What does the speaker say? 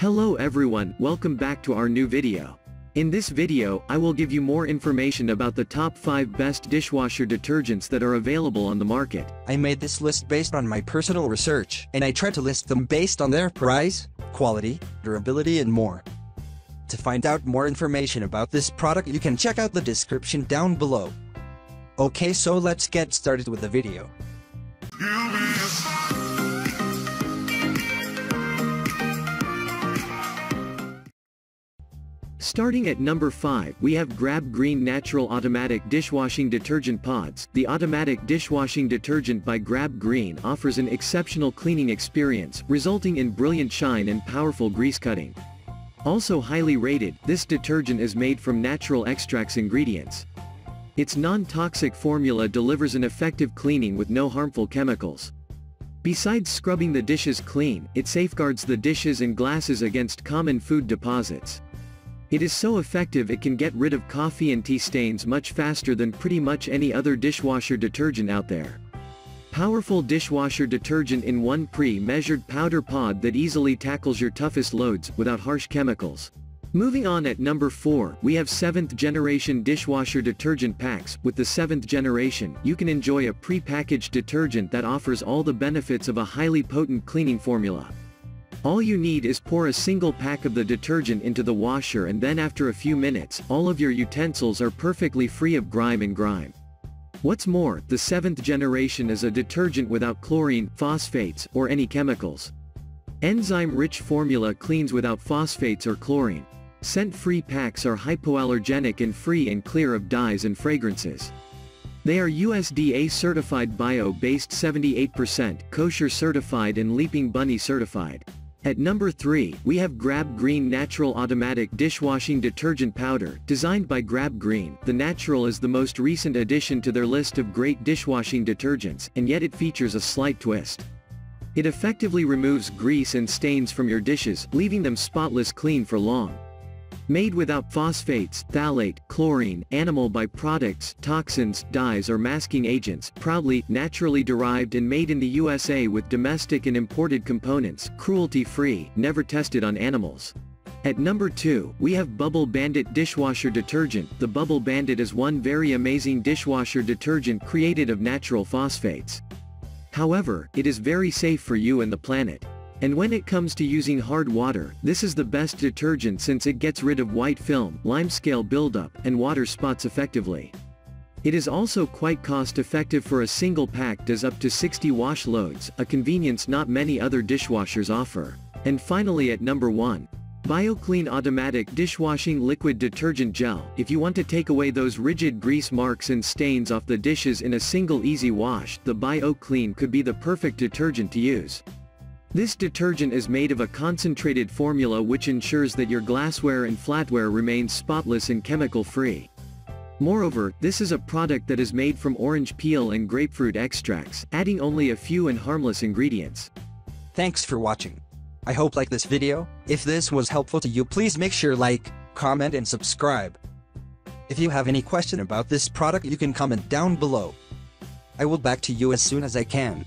Hello everyone, welcome back to our new video. In this video, I will give you more information about the top 5 best dishwasher detergents that are available on the market. I made this list based on my personal research, and I tried to list them based on their price, quality, durability and more. To find out more information about this product you can check out the description down below. Okay so let's get started with the video. Starting at number 5, we have Grab Green Natural Automatic Dishwashing Detergent Pods. The automatic dishwashing detergent by Grab Green offers an exceptional cleaning experience, resulting in brilliant shine and powerful grease cutting. Also highly rated, this detergent is made from natural extracts ingredients. Its non-toxic formula delivers an effective cleaning with no harmful chemicals. Besides scrubbing the dishes clean, it safeguards the dishes and glasses against common food deposits. It is so effective it can get rid of coffee and tea stains much faster than pretty much any other dishwasher detergent out there. Powerful dishwasher detergent in one pre-measured powder pod that easily tackles your toughest loads, without harsh chemicals. Moving on at number 4, we have 7th generation dishwasher detergent packs. With the 7th generation, you can enjoy a pre-packaged detergent that offers all the benefits of a highly potent cleaning formula. All you need is pour a single pack of the detergent into the washer and then after a few minutes, all of your utensils are perfectly free of grime and grime. What's more, the 7th generation is a detergent without chlorine, phosphates, or any chemicals. Enzyme-rich formula cleans without phosphates or chlorine. Scent-free packs are hypoallergenic and free and clear of dyes and fragrances. They are USDA certified bio-based 78%, kosher certified and Leaping Bunny certified. At number 3, we have Grab Green Natural Automatic Dishwashing Detergent Powder, designed by Grab Green. The Natural is the most recent addition to their list of great dishwashing detergents, and yet it features a slight twist. It effectively removes grease and stains from your dishes, leaving them spotless clean for long. Made without phosphates, phthalate, chlorine, animal byproducts, toxins, dyes or masking agents, proudly, naturally derived and made in the USA with domestic and imported components, cruelty-free, never tested on animals. At number 2, we have Bubble Bandit Dishwasher Detergent. The Bubble Bandit is one very amazing dishwasher detergent created of natural phosphates. However, it is very safe for you and the planet. And when it comes to using hard water, this is the best detergent since it gets rid of white film, limescale buildup, and water spots effectively. It is also quite cost-effective for a single pack does up to 60 wash loads, a convenience not many other dishwashers offer. And finally at number 1. Biokleen Automatic Dishwashing Liquid Detergent Gel. If you want to take away those rigid grease marks and stains off the dishes in a single easy wash, the Biokleen could be the perfect detergent to use. This detergent is made of a concentrated formula which ensures that your glassware and flatware remains spotless and chemical-free. Moreover, this is a product that is made from orange peel and grapefruit extracts, adding only a few and harmless ingredients. Thanks for watching. I hope like this video. If this was helpful to you please make sure like, comment and subscribe. If you have any question about this product you can comment down below. I will back to you as soon as I can.